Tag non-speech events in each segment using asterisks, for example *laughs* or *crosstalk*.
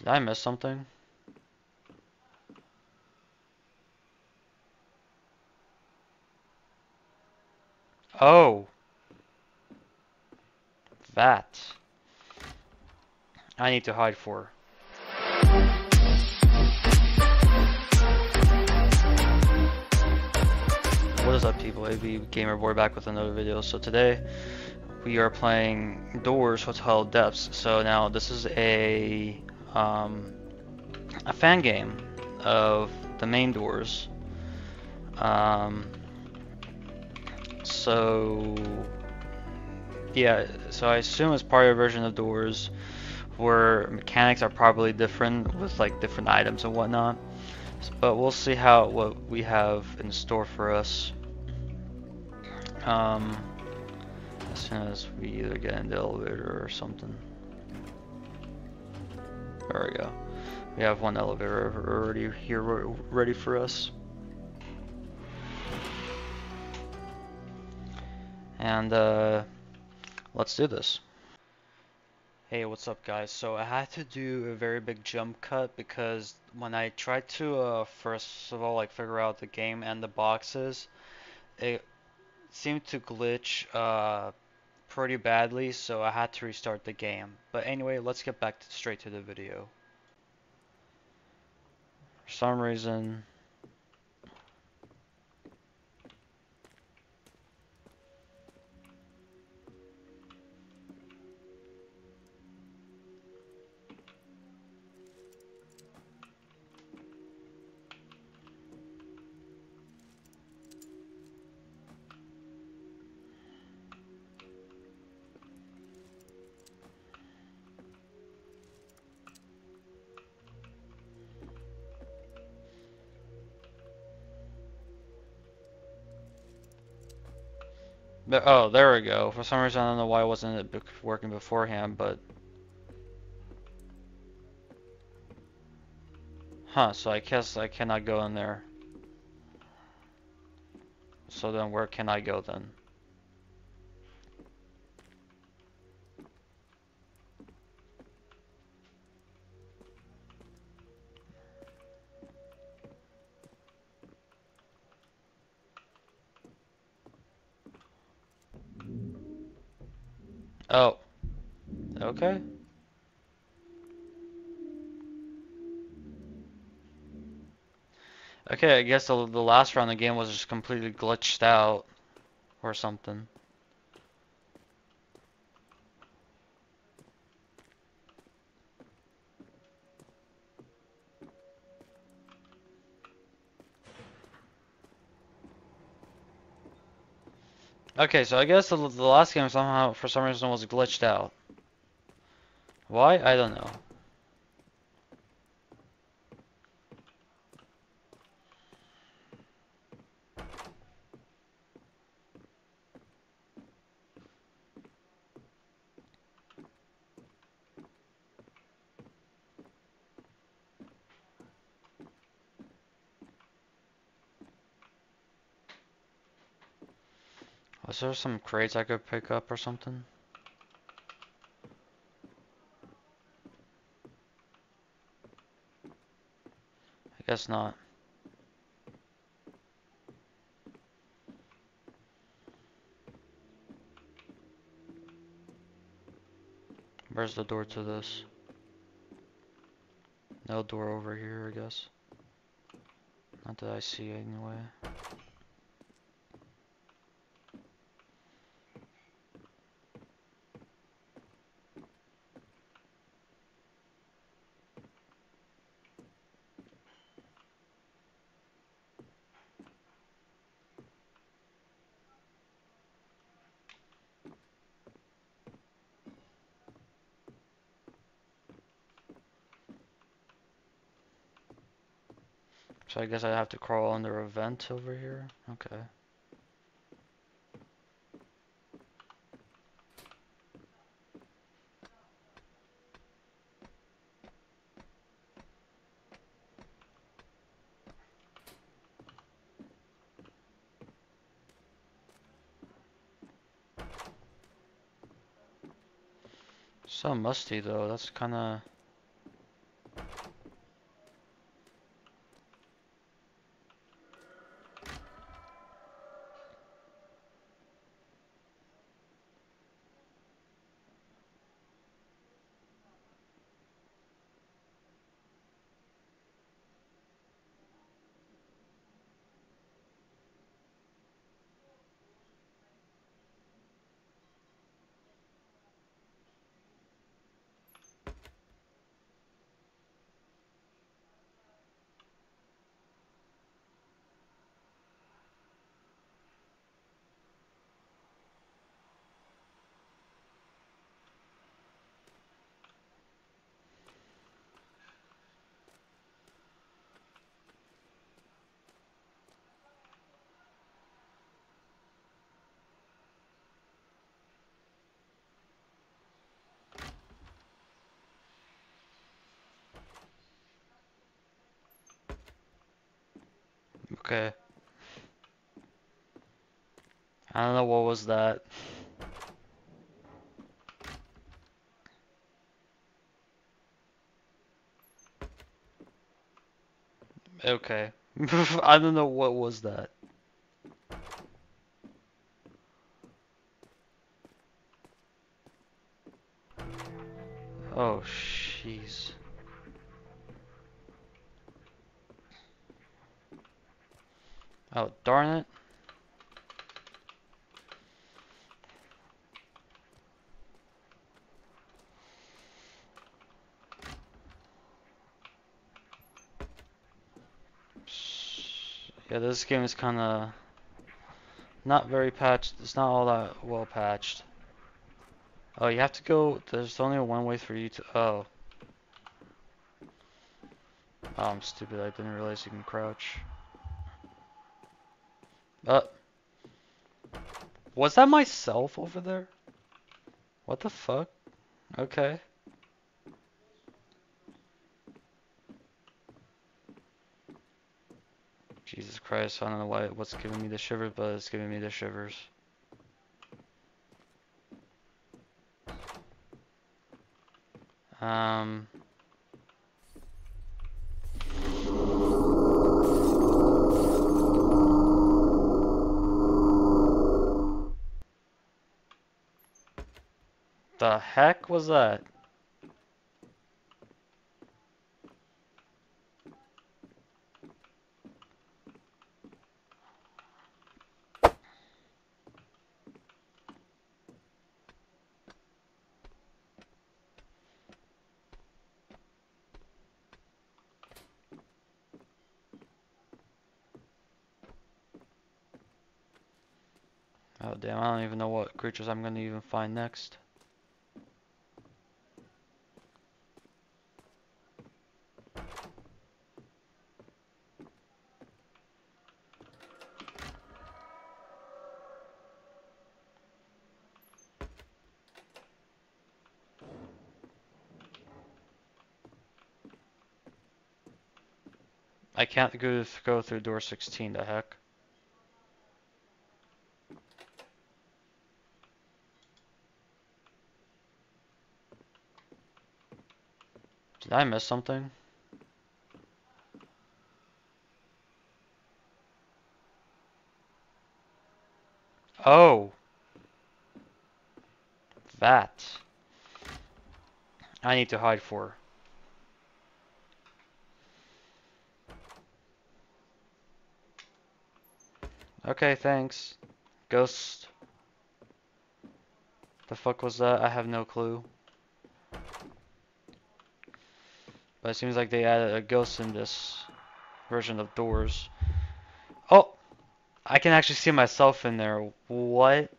Did I miss something? Oh! That. I need to hide for. What is up people, AB Gamer Boy back with another video. So today we are playing Doors Hotel Depths. So now this is a um, a fan game of the main Doors. Um, so yeah, so I assume it's part of a version of Doors where mechanics are probably different with like different items and whatnot. But we'll see how what we have in store for us. Um, as soon as we either get in the elevator or something. There we go. We have one elevator already here ready for us. And uh, let's do this. Hey, what's up guys? So I had to do a very big jump cut because when I tried to uh, first of all like figure out the game and the boxes, it seemed to glitch uh, pretty badly so I had to restart the game. But anyway, let's get back to, straight to the video. For some reason, oh, there we go. For some reason, I don't know why it wasn't working beforehand, but... Huh, so I guess I cannot go in there. So then where can I go then? Oh. Okay. Okay, I guess the, the last round of the game was just completely glitched out. Or something. Okay, so I guess the, the last game somehow, for some reason, was glitched out. Why? I don't know. Was there some crates I could pick up or something? I guess not. Where's the door to this? No door over here, I guess. Not that I see anyway. I guess I have to crawl under a vent over here? Okay. So musty though, that's kinda... Okay. I don't know what was that. Okay. *laughs* I don't know what was that. Oh, darn it. Yeah, this game is kind of not very patched. It's not all that well patched. Oh, you have to go. There's only one way for you to. Oh. Oh, I'm stupid. I didn't realize you can crouch. Uh. Was that myself over there? What the fuck? Okay. Jesus Christ, I don't know why what's giving me the shivers, but it's giving me the shivers. Um The heck was that? Oh damn, I don't even know what creatures I'm gonna even find next. Can't go, go through door 16, the heck. Did I miss something? Oh! That. I need to hide for. Okay, thanks. Ghost. The fuck was that? I have no clue. But it seems like they added a ghost in this version of Doors. Oh! I can actually see myself in there. What?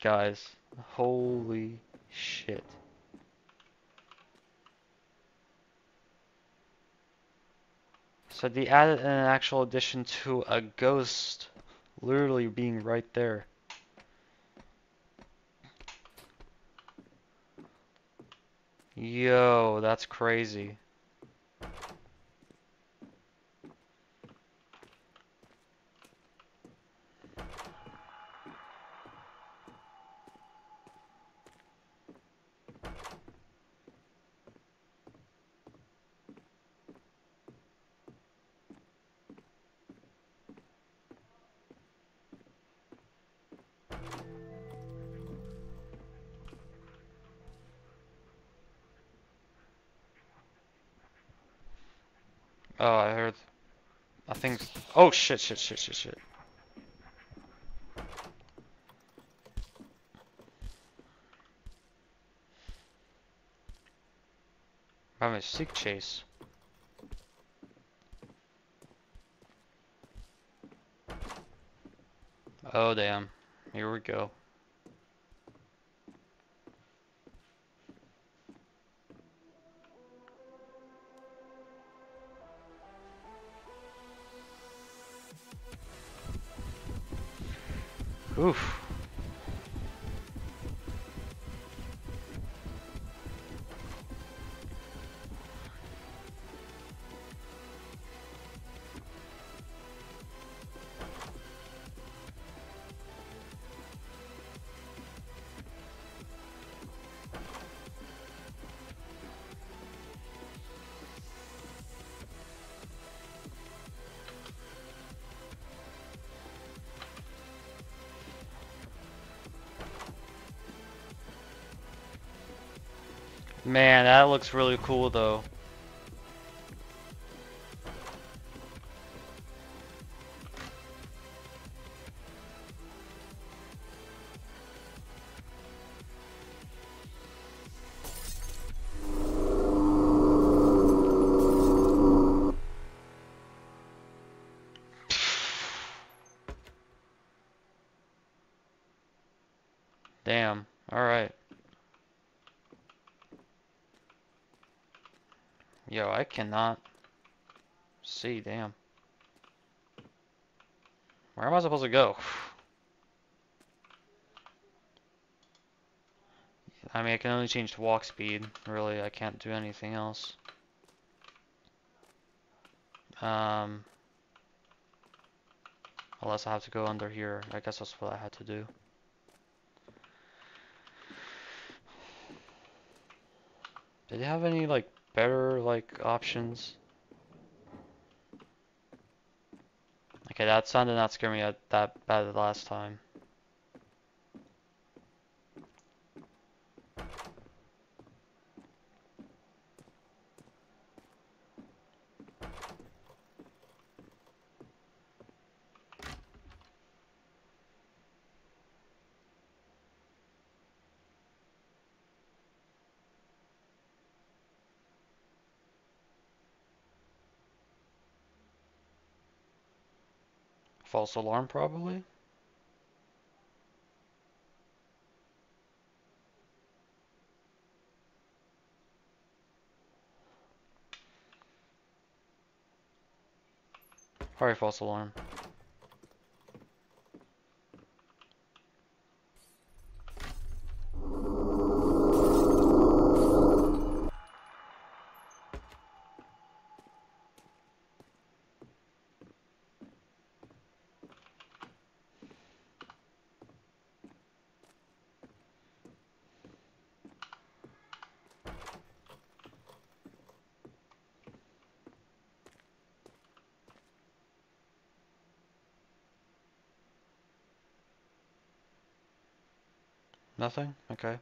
Guys. Holy shit. So they added an actual addition to a ghost literally being right there. Yo, that's crazy. Oh, I heard. I think. Oh shit! Shit! Shit! Shit! Shit! I'm a sick chase. Oh damn. Here we go. Oof. Man, that looks really cool though. Damn. Alright. Yo, I cannot see, damn. Where am I supposed to go? *sighs* I mean, I can only change to walk speed. Really, I can't do anything else. Um, unless I have to go under here. I guess that's what I had to do. Did they have any, like, better, like, options? Okay, that sound did not scare me that bad the last time. False alarm, probably? Probably false alarm. Nothing? Okay.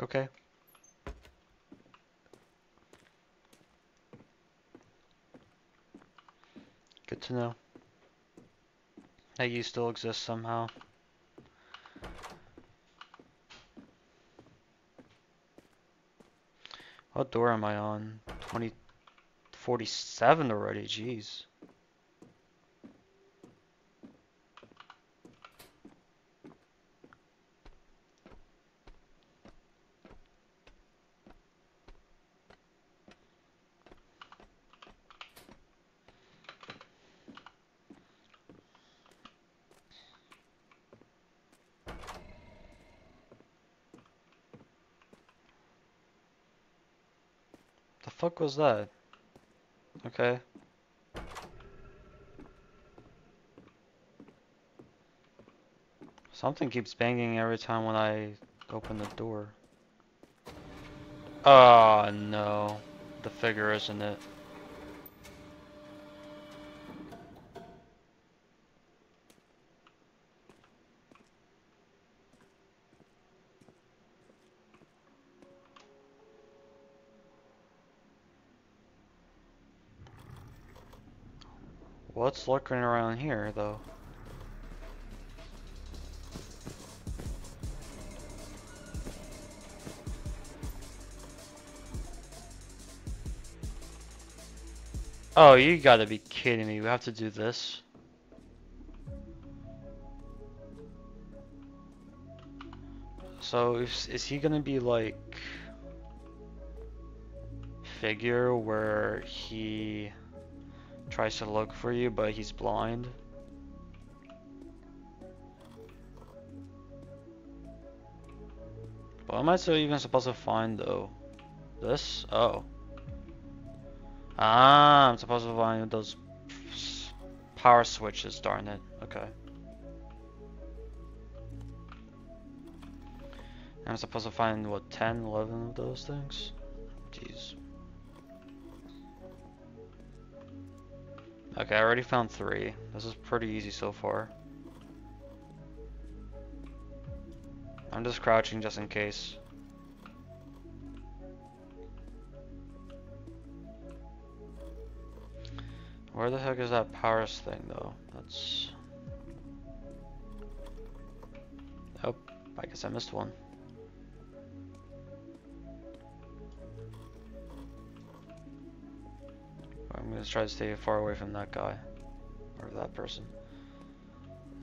Okay. Good to know. That you still exist somehow. What door am I on? 2047 already, jeez. Fuck was that? Okay. Something keeps banging every time when I open the door. Oh no. The figure, isn't it? What's lurking around here, though? Oh, you gotta be kidding me. We have to do this. So, is, is he gonna be like... Figure where he tries to look for you, but he's blind? What am I still even supposed to find though? This? Oh. Ah, I'm supposed to find those power switches, darn it. Okay. I'm supposed to find, what, 10, 11 of those things? Jeez. Okay, I already found three. This is pretty easy so far. I'm just crouching just in case. Where the heck is that Paris thing though? That's... Oh, I guess I missed one. I'm gonna try to stay far away from that guy. Or that person.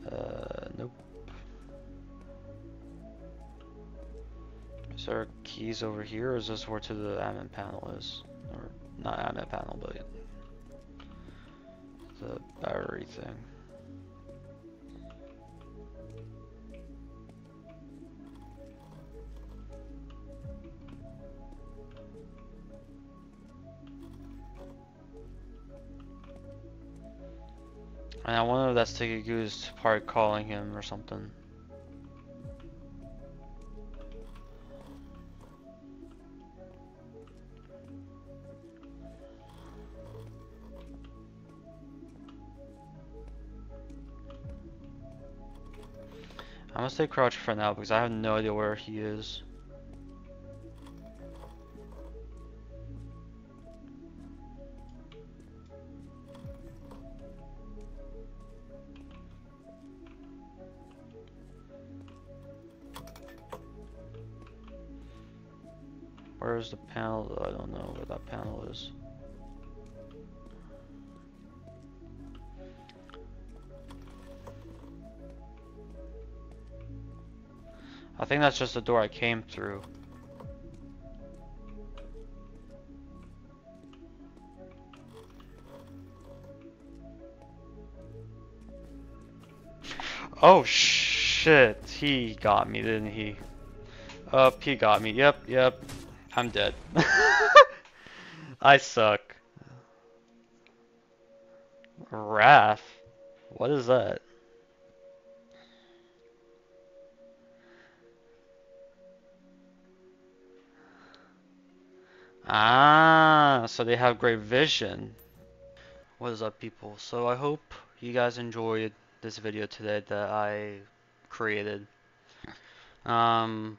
Uh, nope. Is there keys over here or is this where to the admin panel is? Or not admin panel, but the battery thing. I wonder if that's Goose part calling him or something. I'm gonna stay crouched for now because I have no idea where he is. Where's the panel? I don't know where that panel is. I think that's just the door I came through. Oh shit, he got me, didn't he? Up, he got me. Yep, yep. I'm dead. *laughs* I suck. Wrath? What is that? Ah, so they have great vision. What is up people? So I hope you guys enjoyed this video today that I created. Um,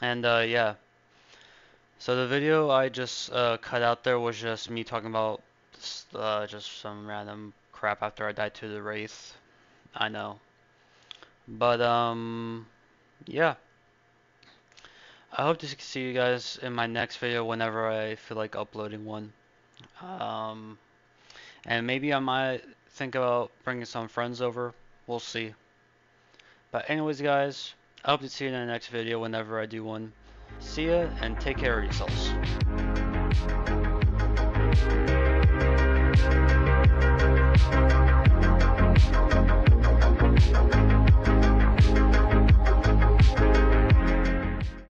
and uh, yeah. So the video I just uh, cut out there was just me talking about uh, just some random crap after I died to the Wraith. I know. But um, yeah. I hope to see you guys in my next video whenever I feel like uploading one. Um, and maybe I might think about bringing some friends over. We'll see. But anyways, guys, I hope to see you in the next video whenever I do one. See ya, and take care of yourselves.